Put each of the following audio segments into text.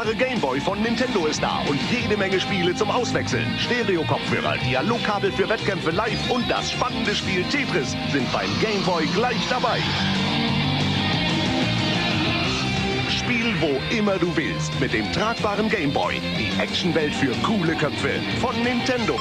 tragbare Gameboy von Nintendo ist da und jede Menge Spiele zum Auswechseln. Stereo-Kopfhörer, Dialogkabel für Wettkämpfe live und das spannende Spiel Tetris sind beim Gameboy gleich dabei. Spiel wo immer du willst mit dem tragbaren Gameboy. Die Actionwelt für coole Köpfe von Nintendo.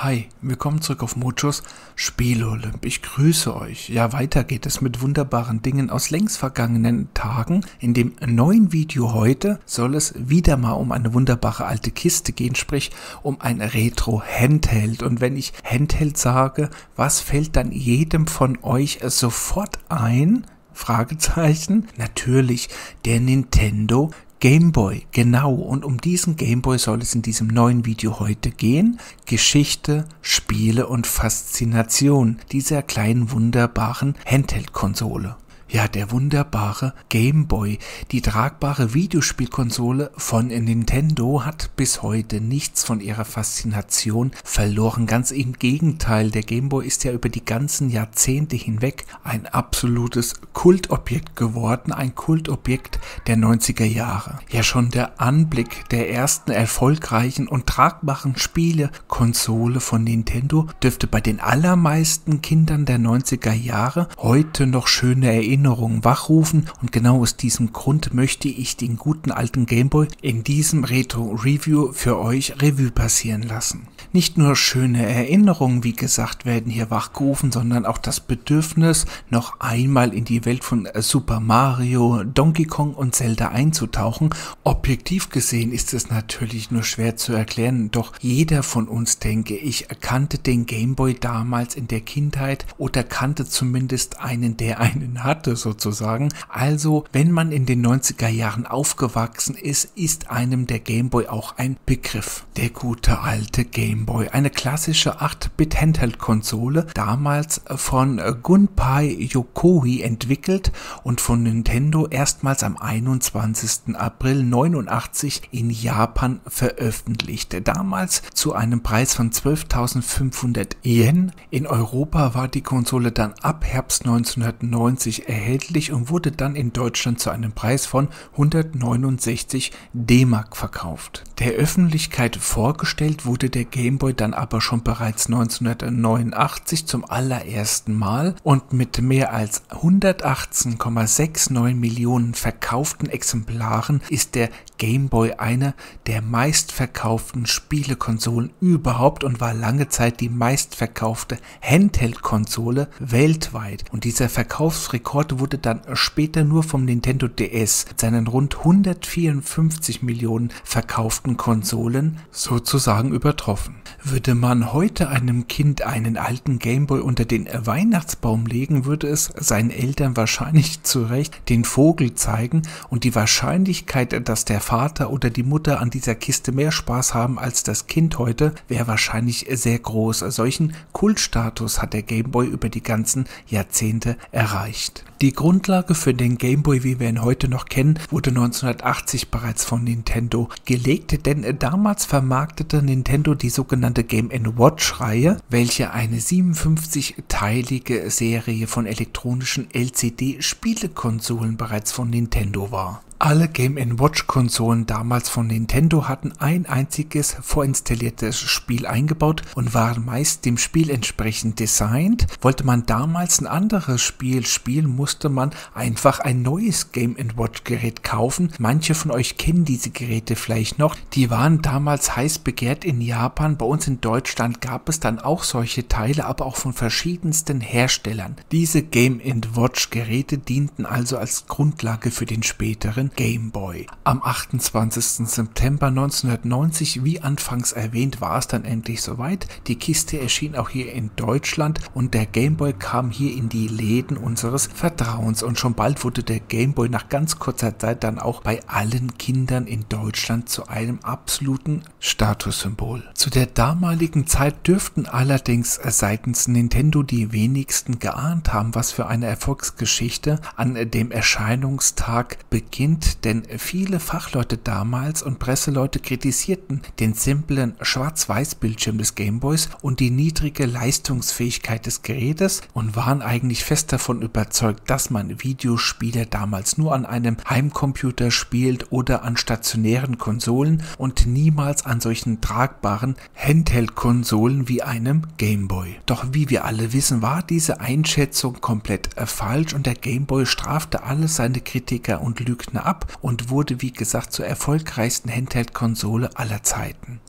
Hi, willkommen zurück auf Muchos Spielolymp. Ich grüße euch. Ja, weiter geht es mit wunderbaren Dingen aus längst vergangenen Tagen. In dem neuen Video heute soll es wieder mal um eine wunderbare alte Kiste gehen, sprich um ein Retro-Handheld. Und wenn ich Handheld sage, was fällt dann jedem von euch sofort ein? Fragezeichen. Natürlich der Nintendo Gameboy, genau. Und um diesen Gameboy soll es in diesem neuen Video heute gehen. Geschichte, Spiele und Faszination dieser kleinen wunderbaren Handheld-Konsole. Ja, der wunderbare Game Boy, die tragbare Videospielkonsole von Nintendo, hat bis heute nichts von ihrer Faszination verloren. Ganz im Gegenteil, der Game Boy ist ja über die ganzen Jahrzehnte hinweg ein absolutes Kultobjekt geworden, ein Kultobjekt der 90er Jahre. Ja, schon der Anblick der ersten erfolgreichen und tragbaren Spiele-Konsole von Nintendo dürfte bei den allermeisten Kindern der 90er Jahre heute noch schöne Erinnerungen Erinnerungen wachrufen und genau aus diesem Grund möchte ich den guten alten Gameboy in diesem Retro-Review für euch Revue passieren lassen. Nicht nur schöne Erinnerungen, wie gesagt, werden hier wachgerufen, sondern auch das Bedürfnis, noch einmal in die Welt von Super Mario, Donkey Kong und Zelda einzutauchen. Objektiv gesehen ist es natürlich nur schwer zu erklären, doch jeder von uns, denke ich, kannte den Gameboy damals in der Kindheit oder kannte zumindest einen, der einen hatte sozusagen. Also, wenn man in den 90er Jahren aufgewachsen ist, ist einem der Gameboy auch ein Begriff. Der gute alte Gameboy. Game Boy, eine klassische 8-Bit Handheld-Konsole, damals von Gunpei Yokoi entwickelt und von Nintendo erstmals am 21. April 89 in Japan veröffentlicht. Damals zu einem Preis von 12.500 Yen. In Europa war die Konsole dann ab Herbst 1990 erhältlich und wurde dann in Deutschland zu einem Preis von 169 D-Mark verkauft. Der Öffentlichkeit vorgestellt wurde der Game Gameboy dann aber schon bereits 1989 zum allerersten Mal und mit mehr als 118,69 Millionen verkauften Exemplaren ist der Gameboy eine der meistverkauften Spielekonsolen überhaupt und war lange Zeit die meistverkaufte Handheld-Konsole weltweit. Und dieser Verkaufsrekord wurde dann später nur vom Nintendo DS mit seinen rund 154 Millionen verkauften Konsolen sozusagen übertroffen. Würde man heute einem Kind einen alten Gameboy unter den Weihnachtsbaum legen, würde es seinen Eltern wahrscheinlich zu Recht den Vogel zeigen und die Wahrscheinlichkeit, dass der Vater oder die Mutter an dieser Kiste mehr Spaß haben als das Kind heute, wäre wahrscheinlich sehr groß. Solchen Kultstatus hat der Gameboy über die ganzen Jahrzehnte erreicht. Die Grundlage für den Game Boy, wie wir ihn heute noch kennen, wurde 1980 bereits von Nintendo gelegt, denn damals vermarktete Nintendo die sogenannte Game Watch Reihe, welche eine 57-teilige Serie von elektronischen LCD-Spielekonsolen bereits von Nintendo war. Alle Game Watch Konsolen damals von Nintendo hatten ein einziges vorinstalliertes Spiel eingebaut und waren meist dem Spiel entsprechend designt. Wollte man damals ein anderes Spiel spielen, musste man einfach ein neues Game Watch Gerät kaufen. Manche von euch kennen diese Geräte vielleicht noch. Die waren damals heiß begehrt in Japan. Bei uns in Deutschland gab es dann auch solche Teile, aber auch von verschiedensten Herstellern. Diese Game Watch Geräte dienten also als Grundlage für den späteren Game Boy. Am 28. September 1990, wie anfangs erwähnt, war es dann endlich soweit. Die Kiste erschien auch hier in Deutschland und der Game Boy kam hier in die Läden unseres Vertrauens und schon bald wurde der Game Boy nach ganz kurzer Zeit dann auch bei allen Kindern in Deutschland zu einem absoluten Statussymbol. Zu der damaligen Zeit dürften allerdings seitens Nintendo die wenigsten geahnt haben, was für eine Erfolgsgeschichte an dem Erscheinungstag beginnt Grund, denn viele Fachleute damals und Presseleute kritisierten den simplen Schwarz-Weiß-Bildschirm des Gameboys und die niedrige Leistungsfähigkeit des Gerätes und waren eigentlich fest davon überzeugt, dass man Videospiele damals nur an einem Heimcomputer spielt oder an stationären Konsolen und niemals an solchen tragbaren Handheld-Konsolen wie einem Gameboy. Doch wie wir alle wissen, war diese Einschätzung komplett falsch und der Gameboy strafte alle seine Kritiker und Lügner ab und wurde wie gesagt zur erfolgreichsten Handheld-Konsole aller Zeiten.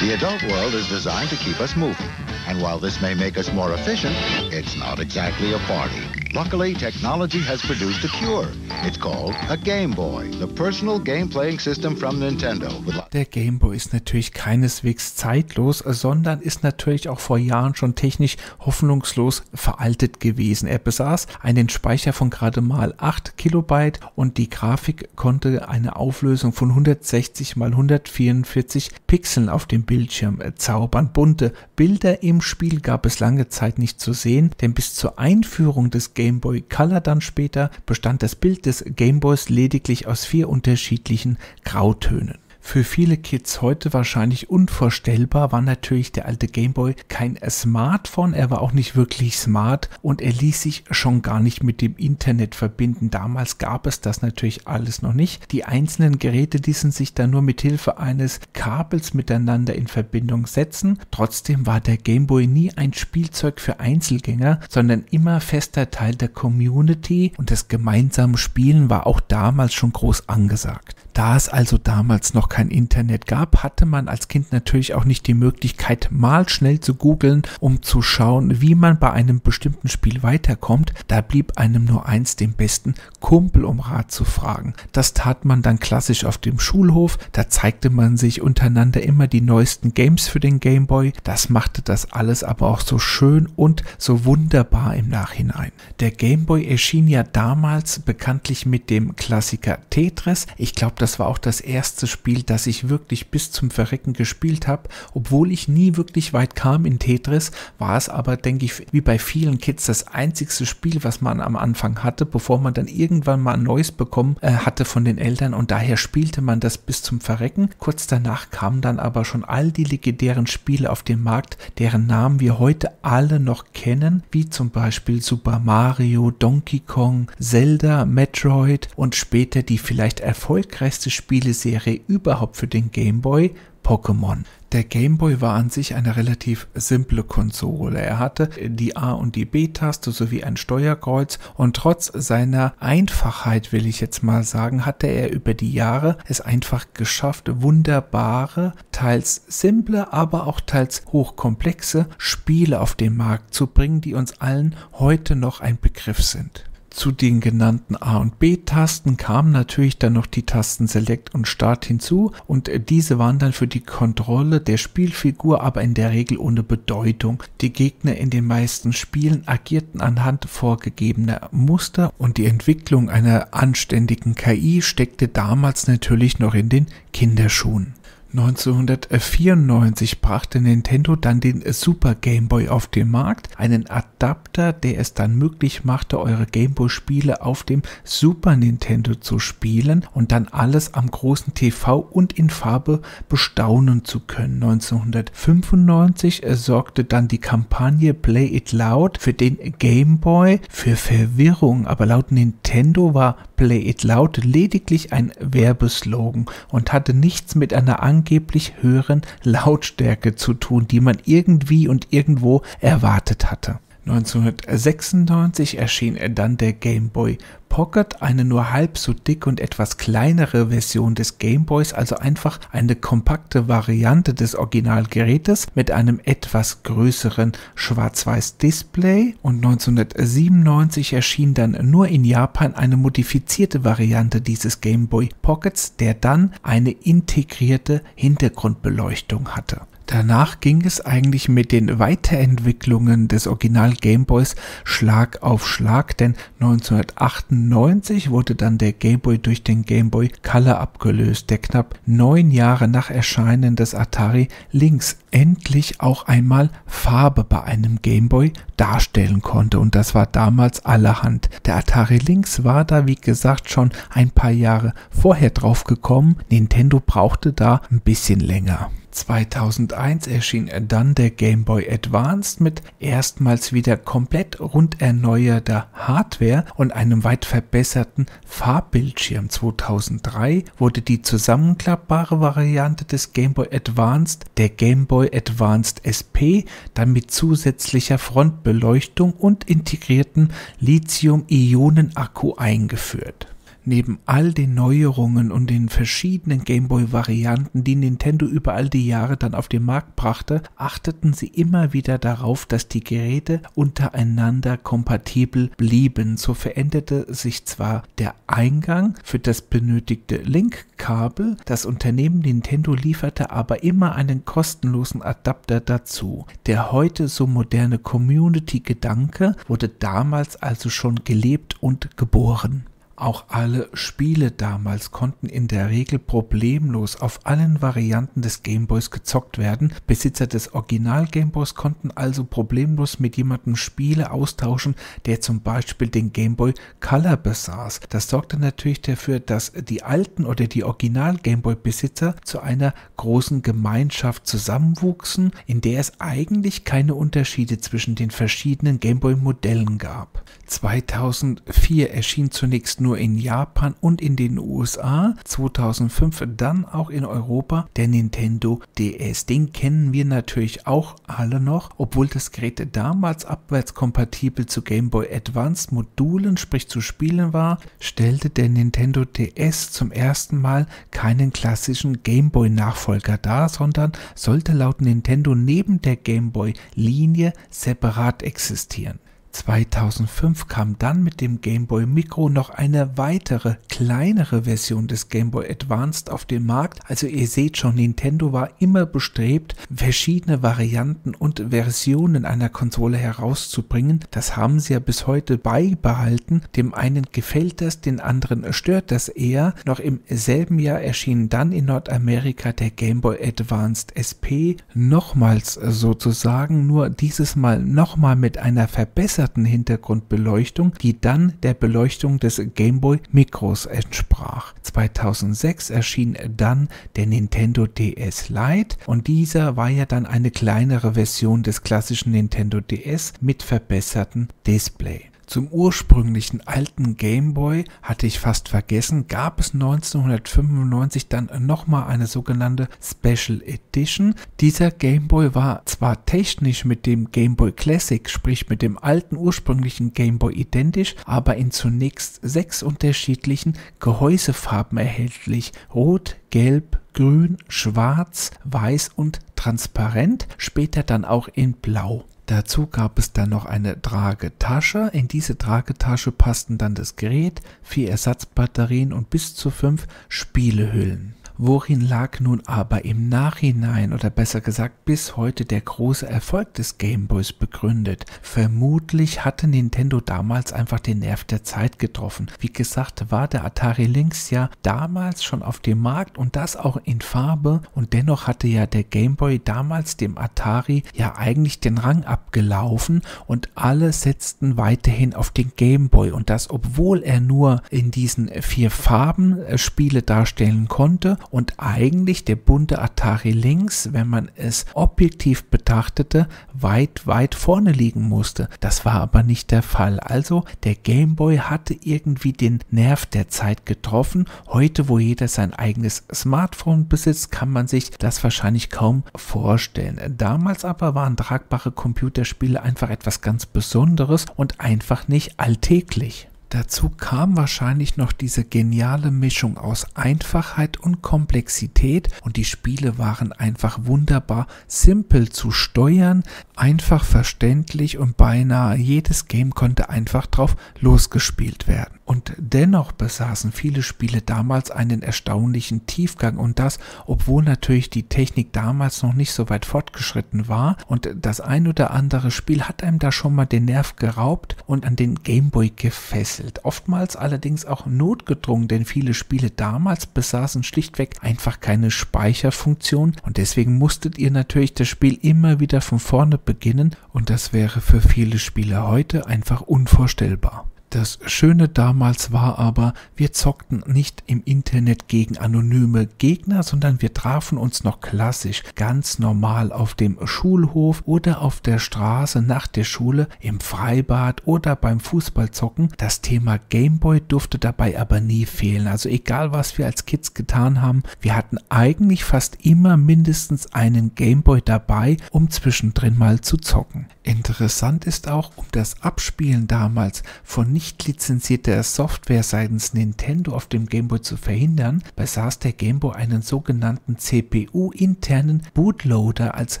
The adult world is designed to keep us moving. And while this may make us more efficient, it's not exactly a party. Luckily, technology has produced a cure. It's called a Game Boy, the personal game playing system from Nintendo. Der Game Boy ist natürlich keineswegs zeitlos, sondern ist natürlich auch vor Jahren schon technisch hoffnungslos veraltet gewesen. Er besaß einen Speicher von gerade mal 8 Kilobyte und die Grafik konnte eine Auflösung von 160 mal 144 Pixeln auf dem Bildschirm zaubern. Bunte Bilder im Spiel gab es lange Zeit nicht zu sehen, denn bis zur Einführung des Game Boy Color dann später bestand das Bild des Game Boys lediglich aus vier unterschiedlichen Grautönen. Für viele Kids heute wahrscheinlich unvorstellbar war natürlich der alte Gameboy kein Smartphone, er war auch nicht wirklich smart und er ließ sich schon gar nicht mit dem Internet verbinden. Damals gab es das natürlich alles noch nicht. Die einzelnen Geräte ließen sich dann nur mit Hilfe eines Kabels miteinander in Verbindung setzen. Trotzdem war der Gameboy nie ein Spielzeug für Einzelgänger, sondern immer fester Teil der Community und das gemeinsame Spielen war auch damals schon groß angesagt. Da es also damals noch kein Internet gab, hatte man als Kind natürlich auch nicht die Möglichkeit, mal schnell zu googeln, um zu schauen, wie man bei einem bestimmten Spiel weiterkommt. Da blieb einem nur eins, dem besten Kumpel um Rat zu fragen. Das tat man dann klassisch auf dem Schulhof. Da zeigte man sich untereinander immer die neuesten Games für den Gameboy. Das machte das alles aber auch so schön und so wunderbar im Nachhinein. Der Gameboy erschien ja damals bekanntlich mit dem Klassiker Tetris. Ich glaube, das war auch das erste Spiel, das ich wirklich bis zum Verrecken gespielt habe. Obwohl ich nie wirklich weit kam in Tetris, war es aber, denke ich, wie bei vielen Kids das einzigste Spiel, was man am Anfang hatte, bevor man dann irgendwann mal ein neues bekommen äh, hatte von den Eltern und daher spielte man das bis zum Verrecken. Kurz danach kamen dann aber schon all die legendären Spiele auf den Markt, deren Namen wir heute alle noch kennen, wie zum Beispiel Super Mario, Donkey Kong, Zelda, Metroid und später die vielleicht erfolgreichsten beste Spieleserie überhaupt für den Game Boy, Pokémon. Der Game Boy war an sich eine relativ simple Konsole. Er hatte die A- und die B-Taste sowie ein Steuerkreuz und trotz seiner Einfachheit, will ich jetzt mal sagen, hatte er über die Jahre es einfach geschafft, wunderbare, teils simple, aber auch teils hochkomplexe Spiele auf den Markt zu bringen, die uns allen heute noch ein Begriff sind. Zu den genannten A- und B-Tasten kamen natürlich dann noch die Tasten Select und Start hinzu und diese waren dann für die Kontrolle der Spielfigur aber in der Regel ohne Bedeutung. Die Gegner in den meisten Spielen agierten anhand vorgegebener Muster und die Entwicklung einer anständigen KI steckte damals natürlich noch in den Kinderschuhen. 1994 brachte Nintendo dann den Super Game Boy auf den Markt, einen Adapter, der es dann möglich machte, eure Game Boy Spiele auf dem Super Nintendo zu spielen und dann alles am großen TV und in Farbe bestaunen zu können. 1995 sorgte dann die Kampagne Play It Loud für den Game Boy für Verwirrung, aber laut Nintendo war Play It Loud lediglich ein Werbeslogan und hatte nichts mit einer angeblich höheren Lautstärke zu tun, die man irgendwie und irgendwo erwartet hatte. 1996 erschien dann der Game Boy Pocket, eine nur halb so dick und etwas kleinere Version des Game Boys, also einfach eine kompakte Variante des Originalgerätes mit einem etwas größeren schwarz-weiß Display und 1997 erschien dann nur in Japan eine modifizierte Variante dieses Game Boy Pockets, der dann eine integrierte Hintergrundbeleuchtung hatte. Danach ging es eigentlich mit den Weiterentwicklungen des Original Gameboys Schlag auf Schlag, denn 1998 wurde dann der Gameboy durch den Gameboy Color abgelöst, der knapp neun Jahre nach Erscheinen des Atari Lynx endlich auch einmal Farbe bei einem Gameboy darstellen konnte und das war damals allerhand. Der Atari Lynx war da wie gesagt schon ein paar Jahre vorher drauf gekommen, Nintendo brauchte da ein bisschen länger. 2001 erschien dann der Game Boy Advance mit erstmals wieder komplett rund erneuerter Hardware und einem weit verbesserten Farbbildschirm. 2003 wurde die zusammenklappbare Variante des Game Boy Advance, der Game Boy Advanced SP, dann mit zusätzlicher Frontbeleuchtung und integriertem Lithium-Ionen-Akku eingeführt. Neben all den Neuerungen und den verschiedenen Gameboy-Varianten, die Nintendo über all die Jahre dann auf den Markt brachte, achteten sie immer wieder darauf, dass die Geräte untereinander kompatibel blieben. So veränderte sich zwar der Eingang für das benötigte Link-Kabel, das Unternehmen Nintendo lieferte aber immer einen kostenlosen Adapter dazu. Der heute so moderne Community-Gedanke wurde damals also schon gelebt und geboren. Auch alle Spiele damals konnten in der Regel problemlos auf allen Varianten des Gameboys gezockt werden. Besitzer des Original Gameboys konnten also problemlos mit jemandem Spiele austauschen, der zum Beispiel den Gameboy Color besaß. Das sorgte natürlich dafür, dass die alten oder die Original Gameboy Besitzer zu einer großen Gemeinschaft zusammenwuchsen, in der es eigentlich keine Unterschiede zwischen den verschiedenen Gameboy Modellen gab. 2004 erschien zunächst nur in Japan und in den USA, 2005 dann auch in Europa der Nintendo DS. Den kennen wir natürlich auch alle noch, obwohl das Gerät damals abwärtskompatibel zu Game Boy Advance Modulen, sprich zu Spielen war, stellte der Nintendo DS zum ersten Mal keinen klassischen Game Boy Nachfolger dar, sondern sollte laut Nintendo neben der Game Boy Linie separat existieren. 2005 kam dann mit dem Game Boy Micro noch eine weitere, kleinere Version des Game Boy Advanced auf den Markt. Also ihr seht schon, Nintendo war immer bestrebt, verschiedene Varianten und Versionen einer Konsole herauszubringen. Das haben sie ja bis heute beibehalten. Dem einen gefällt das, den anderen stört das eher. Noch im selben Jahr erschien dann in Nordamerika der Game Boy Advanced SP, nochmals sozusagen, nur dieses Mal nochmal mit einer verbesserten verbesserten Hintergrundbeleuchtung, die dann der Beleuchtung des Gameboy Micros entsprach. 2006 erschien dann der Nintendo DS Lite und dieser war ja dann eine kleinere Version des klassischen Nintendo DS mit verbessertem Display. Zum ursprünglichen alten Game Boy hatte ich fast vergessen, gab es 1995 dann nochmal eine sogenannte Special Edition. Dieser Game Boy war zwar technisch mit dem Game Boy Classic, sprich mit dem alten ursprünglichen Game Boy identisch, aber in zunächst sechs unterschiedlichen Gehäusefarben erhältlich. Rot, Gelb, Grün, Schwarz, Weiß und Transparent, später dann auch in Blau. Dazu gab es dann noch eine Tragetasche. In diese Tragetasche passten dann das Gerät, vier Ersatzbatterien und bis zu fünf Spielehüllen. Worin lag nun aber im Nachhinein oder besser gesagt bis heute der große Erfolg des Gameboys begründet? Vermutlich hatte Nintendo damals einfach den Nerv der Zeit getroffen. Wie gesagt, war der Atari Lynx ja damals schon auf dem Markt und das auch in Farbe und dennoch hatte ja der Gameboy damals dem Atari ja eigentlich den Rang abgelaufen und alle setzten weiterhin auf den Gameboy und das obwohl er nur in diesen vier Farben äh, Spiele darstellen konnte und eigentlich der bunte Atari Lynx, wenn man es objektiv betrachtete, weit, weit vorne liegen musste. Das war aber nicht der Fall. Also der Game Boy hatte irgendwie den Nerv der Zeit getroffen. Heute, wo jeder sein eigenes Smartphone besitzt, kann man sich das wahrscheinlich kaum vorstellen. Damals aber waren tragbare Computerspiele einfach etwas ganz Besonderes und einfach nicht alltäglich. Dazu kam wahrscheinlich noch diese geniale Mischung aus Einfachheit und Komplexität und die Spiele waren einfach wunderbar simpel zu steuern, einfach verständlich und beinahe jedes Game konnte einfach drauf losgespielt werden. Und dennoch besaßen viele Spiele damals einen erstaunlichen Tiefgang und das, obwohl natürlich die Technik damals noch nicht so weit fortgeschritten war und das ein oder andere Spiel hat einem da schon mal den Nerv geraubt und an den Gameboy gefesselt. Oftmals allerdings auch notgedrungen, denn viele Spiele damals besaßen schlichtweg einfach keine Speicherfunktion und deswegen musstet ihr natürlich das Spiel immer wieder von vorne beginnen und das wäre für viele Spieler heute einfach unvorstellbar. Das Schöne damals war aber, wir zockten nicht im Internet gegen anonyme Gegner, sondern wir trafen uns noch klassisch, ganz normal auf dem Schulhof oder auf der Straße nach der Schule, im Freibad oder beim Fußballzocken. Das Thema Gameboy durfte dabei aber nie fehlen. Also egal was wir als Kids getan haben, wir hatten eigentlich fast immer mindestens einen Gameboy dabei, um zwischendrin mal zu zocken. Interessant ist auch, um das Abspielen damals von nicht lizenzierter Software seitens Nintendo auf dem Gameboy zu verhindern, besaß der Gameboy einen sogenannten CPU-internen Bootloader als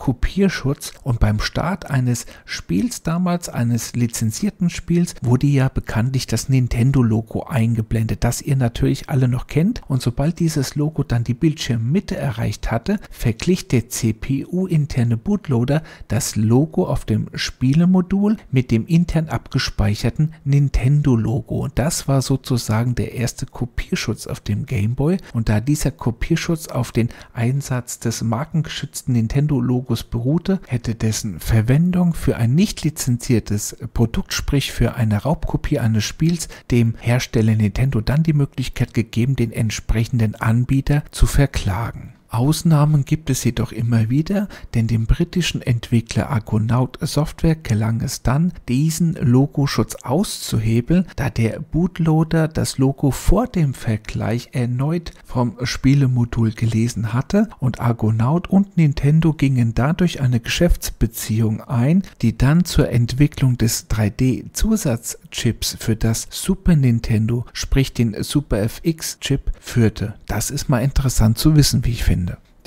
Kopierschutz und beim Start eines Spiels damals, eines lizenzierten Spiels, wurde ja bekanntlich das Nintendo-Logo eingeblendet, das ihr natürlich alle noch kennt und sobald dieses Logo dann die Bildschirmmitte erreicht hatte, verglich der CPU-interne Bootloader das Logo auf dem Spielemodul mit dem intern abgespeicherten Nintendo-Logo. Das war sozusagen der erste Kopierschutz auf dem Game Boy und da dieser Kopierschutz auf den Einsatz des markengeschützten Nintendo-Logos Logos beruhte, hätte dessen Verwendung für ein nicht lizenziertes Produkt, sprich für eine Raubkopie eines Spiels, dem Hersteller Nintendo dann die Möglichkeit gegeben, den entsprechenden Anbieter zu verklagen. Ausnahmen gibt es jedoch immer wieder, denn dem britischen Entwickler Argonaut Software gelang es dann, diesen Logoschutz auszuhebeln, da der Bootloader das Logo vor dem Vergleich erneut vom Spielemodul gelesen hatte und Argonaut und Nintendo gingen dadurch eine Geschäftsbeziehung ein, die dann zur Entwicklung des 3D-Zusatzchips für das Super Nintendo, sprich den Super FX-Chip, führte. Das ist mal interessant zu wissen, wie ich finde.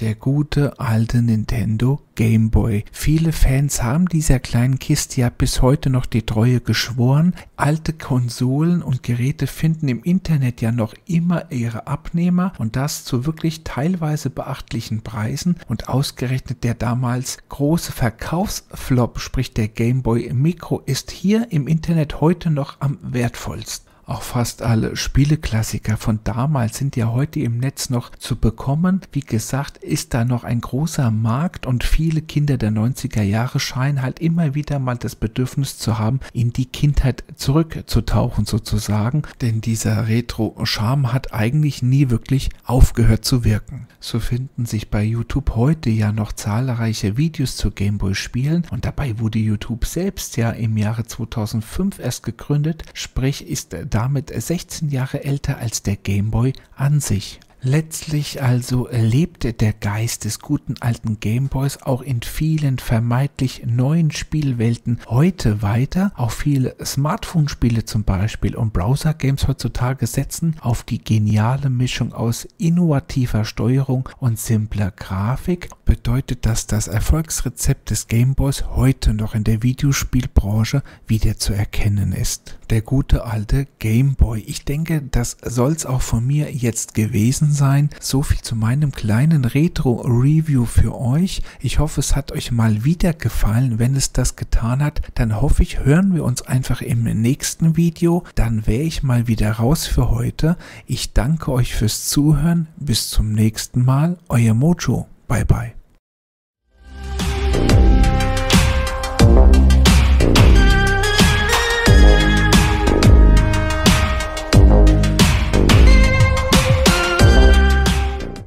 Der gute alte Nintendo Game Boy. Viele Fans haben dieser kleinen Kiste ja bis heute noch die Treue geschworen. Alte Konsolen und Geräte finden im Internet ja noch immer ihre Abnehmer und das zu wirklich teilweise beachtlichen Preisen und ausgerechnet der damals große Verkaufsflop, sprich der Game Boy Micro, ist hier im Internet heute noch am wertvollsten. Auch fast alle Spieleklassiker von damals sind ja heute im Netz noch zu bekommen. Wie gesagt, ist da noch ein großer Markt und viele Kinder der 90er Jahre scheinen halt immer wieder mal das Bedürfnis zu haben, in die Kindheit zurückzutauchen sozusagen. Denn dieser Retro-Charme hat eigentlich nie wirklich aufgehört zu wirken. So finden sich bei YouTube heute ja noch zahlreiche Videos zu Gameboy-Spielen und dabei wurde YouTube selbst ja im Jahre 2005 erst gegründet, sprich ist damit 16 Jahre älter als der Gameboy an sich. Letztlich also lebte der Geist des guten alten Gameboys auch in vielen vermeintlich neuen Spielwelten heute weiter. Auch viele Smartphone-Spiele zum Beispiel und Browser-Games heutzutage setzen auf die geniale Mischung aus innovativer Steuerung und simpler Grafik. Bedeutet das, das Erfolgsrezept des Gameboys heute noch in der Videospielbranche wieder zu erkennen ist. Der gute alte Gameboy. Ich denke, das soll's auch von mir jetzt gewesen sein. So viel zu meinem kleinen Retro-Review für euch. Ich hoffe, es hat euch mal wieder gefallen. Wenn es das getan hat, dann hoffe ich, hören wir uns einfach im nächsten Video. Dann wäre ich mal wieder raus für heute. Ich danke euch fürs Zuhören. Bis zum nächsten Mal. Euer Mojo. Bye bye.